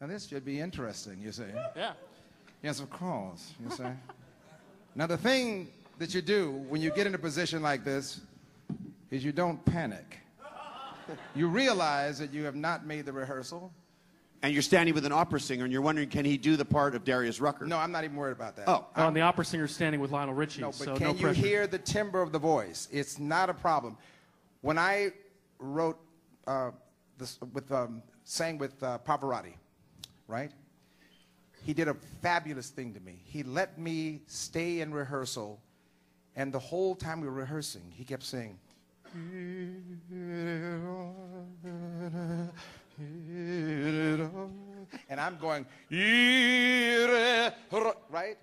Now this should be interesting, you see. Yeah. Yes, of course, you see. now the thing that you do when you get in a position like this is you don't panic. You realize that you have not made the rehearsal. And you're standing with an opera singer and you're wondering, can he do the part of Darius Rucker? No, I'm not even worried about that. Oh. Oh, and the opera singer's standing with Lionel Richie, No, but so can no you pressure. hear the timbre of the voice? It's not a problem. When I wrote uh, this with um, sang with uh, Pavarotti, right? He did a fabulous thing to me. He let me stay in rehearsal, and the whole time we were rehearsing, he kept saying. And I'm going, right?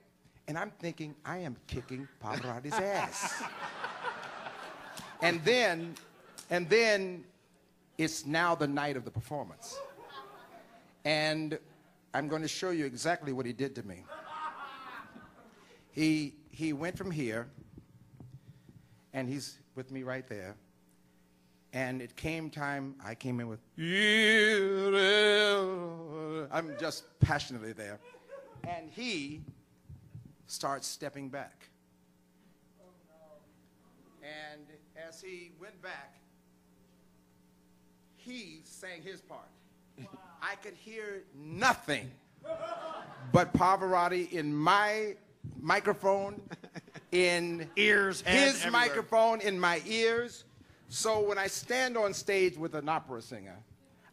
And I'm thinking, I am kicking Pavarotti's ass. and then, and then it's now the night of the performance. And I'm going to show you exactly what he did to me. He, he went from here, and he's with me right there. And it came time, I came in with, I'm just passionately there. And he starts stepping back. And as he went back, he sang his part. I could hear nothing but Pavarotti in my microphone, in Ears, his everywhere. microphone, in my ears. So when I stand on stage with an opera singer,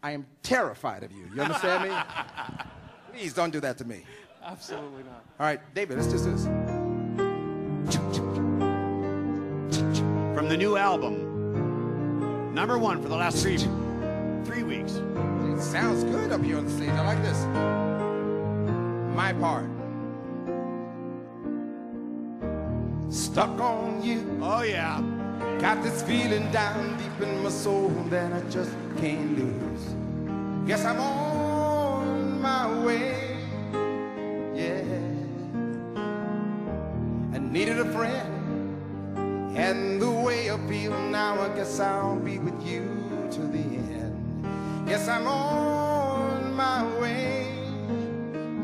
I am terrified of you. You understand me? Please don't do that to me. Absolutely not. All right, David, let's just do this. From the new album, number one for the last three, three weeks. Sounds good up here on the stage. I like this. My part. Stuck on you. Oh, yeah. Got this feeling down deep in my soul that I just can't lose. Guess I'm on my way. Yeah. I needed a friend. And the way I feel now, I guess I'll be with you to the end. Yes, I'm on my way.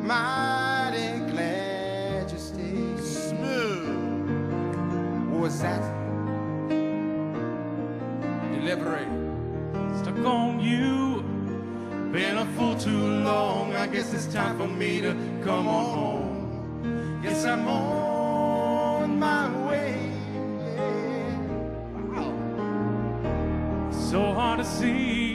Mighty glad you stayed. Smooth. What was that? Delivery. Stuck on you. Been a fool too long. I guess it's time for me to come on home. Yes, I'm on my way. Wow. So hard to see.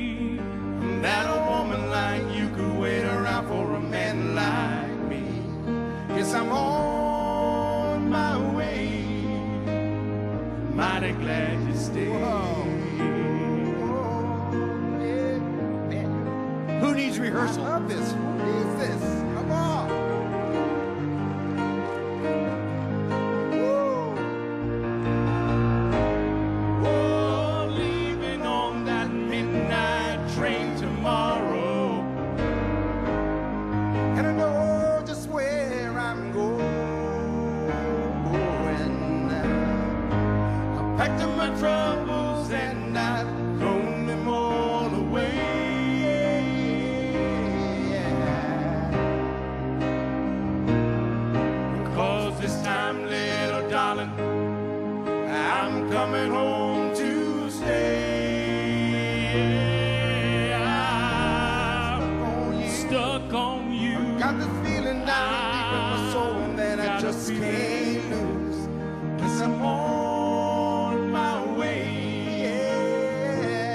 Glad you stayed. Oh, Who needs I rehearsal? love this. Who needs this? Stuck on you. I Got this feeling down deep in my soul and that I just can't lose. Cause I'm on my way. Yeah.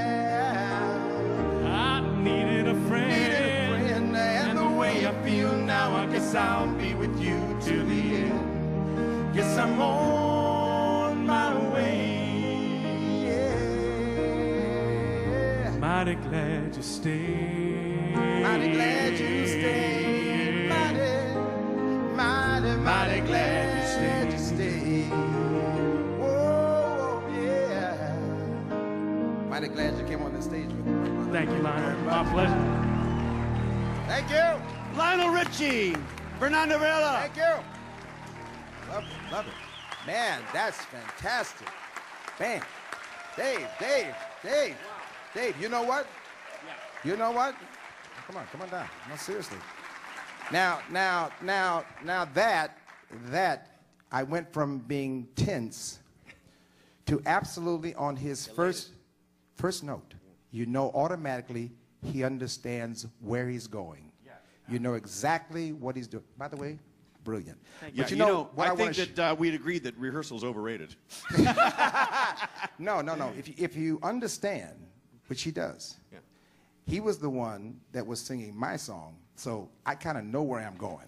I needed a friend. Needed a friend, and the way I feel now, I guess I'll be with you to the end. Guess I'm on Mighty glad you stayed. Mighty glad you stayed. Mighty, mighty, mighty glad you stayed. You stayed. Oh, yeah. Mighty glad you came on the stage with me. Thank you, Lionel. My pleasure. Thank you. Lionel Richie, Fernando Varela. Thank you. Love it, love it. Man, that's fantastic. Man, Dave, Dave, Dave, Dave, you know what? You know what? Come on, come on down. No, seriously. Now, now, now, now that, that, I went from being tense to absolutely on his first, first note. You know automatically he understands where he's going. You know exactly what he's doing. By the way, brilliant. Yeah, But you know, what I, I, think that uh, we'd agreed that rehearsal's overrated. No, no, no. If you, if you understand, which he does, Yeah. he was the one that was singing my song, so I kind of know where I'm going.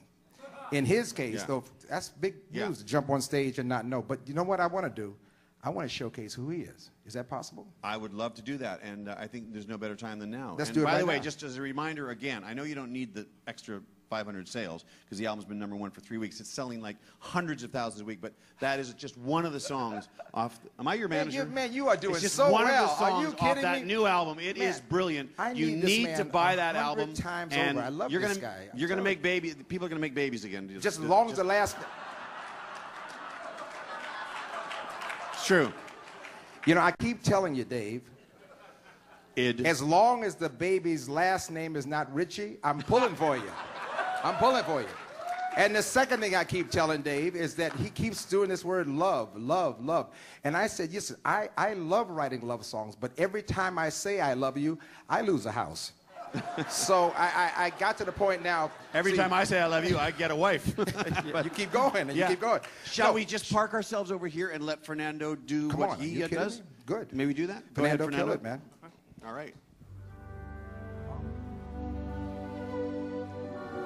In his case, Yeah. though, that's big Yeah. news to jump on stage and not know. But you know what I want to do? I want to showcase who he is. Is that possible? I would love to do that, and uh, I think there's no better time than now. Let's and do it by right the way, now. just as a reminder, again, I know you don't need the extra 500 sales because the album's been number one for three weeks. It's selling like hundreds of thousands a week, but that is just one of the songs off. The, am I your Man, manager? you- man, you are doing it's just so one well. Of the Are songs you off kidding that me? new album. It is Man, brilliant. I you need this need man to buy that album. times and over. I love you're this gonna, guy. I'm You're gonna make baby. People are gonna make babies again. Just as long as the last. It's true. You know, I keep telling you, Dave. Id. As long as the baby's last name is not Richie, I'm pulling for you. I'm pulling for you. And the second thing I keep telling Dave is that he keeps doing this word love, love, love. And I said, listen, I, I love writing love songs, but every time I say I love you, I lose a house. so I, I, I got to the point now. Every see, time I say I love you, I get a wife. you, you keep going and you keep going. Shall No, we just park ourselves over here and let Fernando do what on, he you kidding does? me? Good. May we do that? Go Fernando, ahead, kill Fernando. it, man. All right.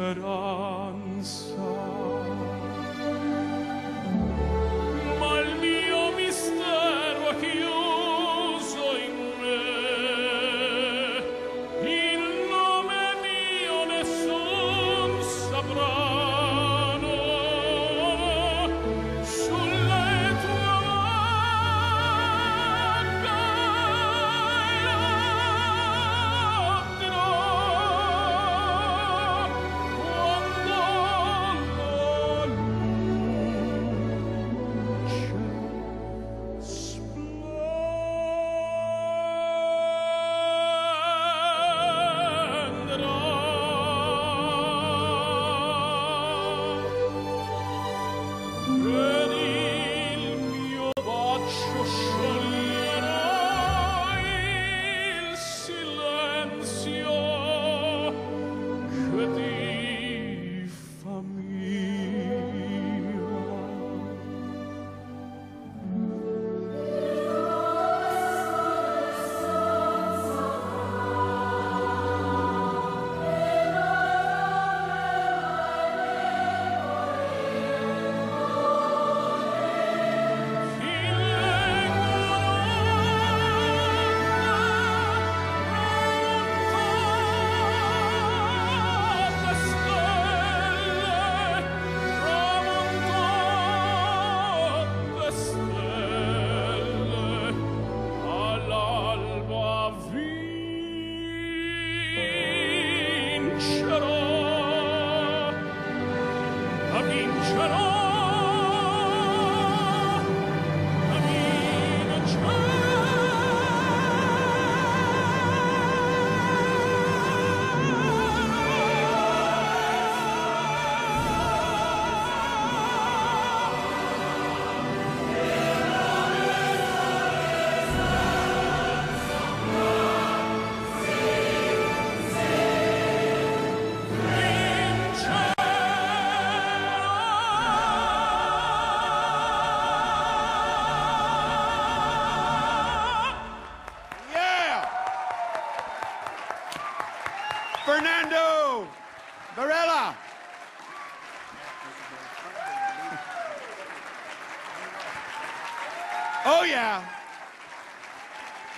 speranza.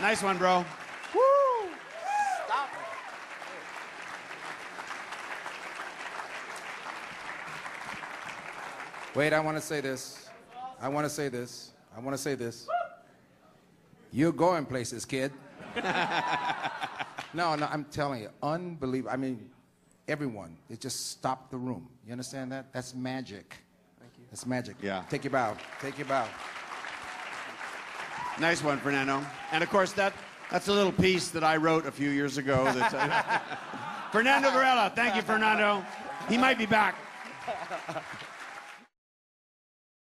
Nice one, bro. Woo! Stop it. Wait, I want to say this. I want to say this. I want to say this. You're going places, kid. no, no, I'm telling you, unbelievable. I mean, everyone, it just stopped the room. You understand that? That's magic. Thank you. That's magic. Yeah. Take your bow. Take your bow. Nice one, Fernando. And of course, that that's a little piece that I wrote a few years ago. Fernando Varela. Thank you, Fernando. He might be back.